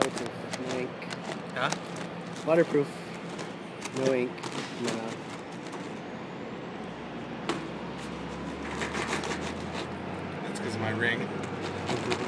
Waterproof, no ink. Huh? Waterproof, no ink. No. That's because of my ring. Mm-hmm.